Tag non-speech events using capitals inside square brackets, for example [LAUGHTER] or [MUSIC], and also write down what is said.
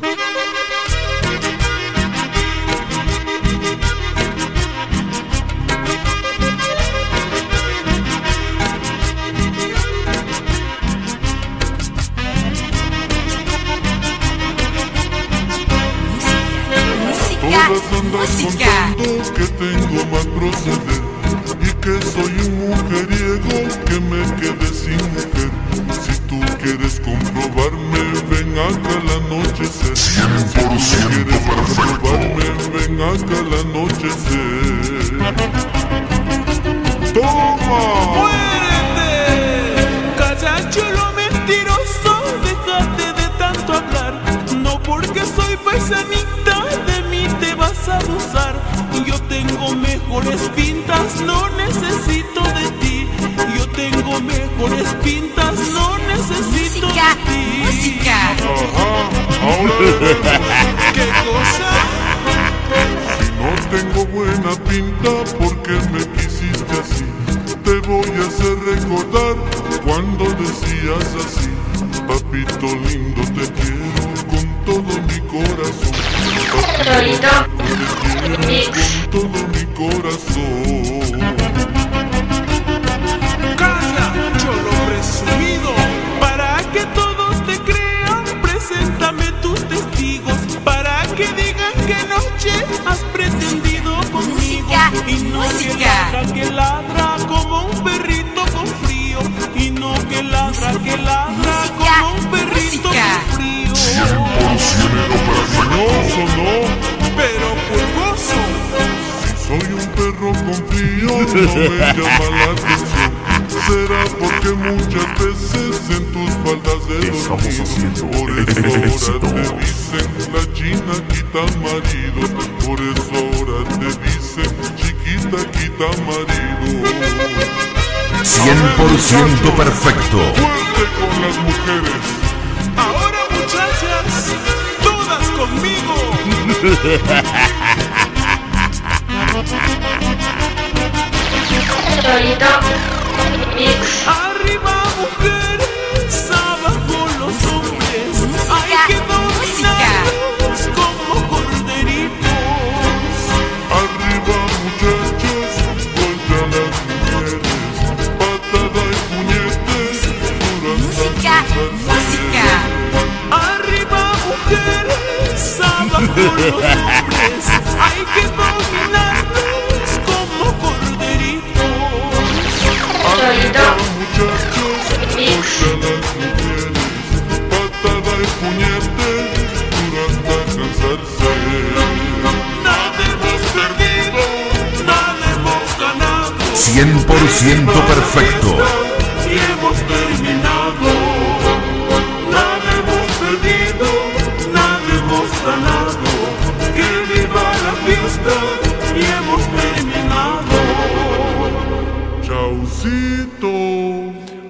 Todas andan contando que tengo mal proceder y que soy un mujeriego que me quedé sin acá al anochecer. ¡Toma! ¡Muérete! Calla, chulo mentiroso, déjate de tanto hablar. No porque soy paisanita, de mí te vas a abusar. Yo tengo mejores pintas, no necesito de ti. Yo tengo mejores pintas, no necesito Música, de ti. música. Ajá, buena pinta, ¿por qué me quisiste así? Te voy a hacer recordar cuando decías así. Papito lindo, te quiero con todo mi corazón. Papito perro con frío, no me llama la atención. Será porque muchas veces en tus faldas de Estamos dormir, haciendo por el eso ahora te dicen la china quita marido, por eso ahora te dicen chiquita quita marido. 100% perfecto. Fuerte con las mujeres. ahora muchachas, todas conmigo. [LAUGHS] Arriba mujeres, abajo los hombres. Hay que dominarlos como corderitos. Arriba muchachos, contra las mujeres. Patada y puñetes, Música, música. Arriba mujeres, abajo los hombres. Mujeres. Patada y puñetes, duras hasta cansarse. Nada hemos perdido, nada hemos ganado. 100% perfecto. Y hemos terminado. Nada hemos perdido, nada hemos ganado. Que viva la fiesta y hemos terminado. Chaucito.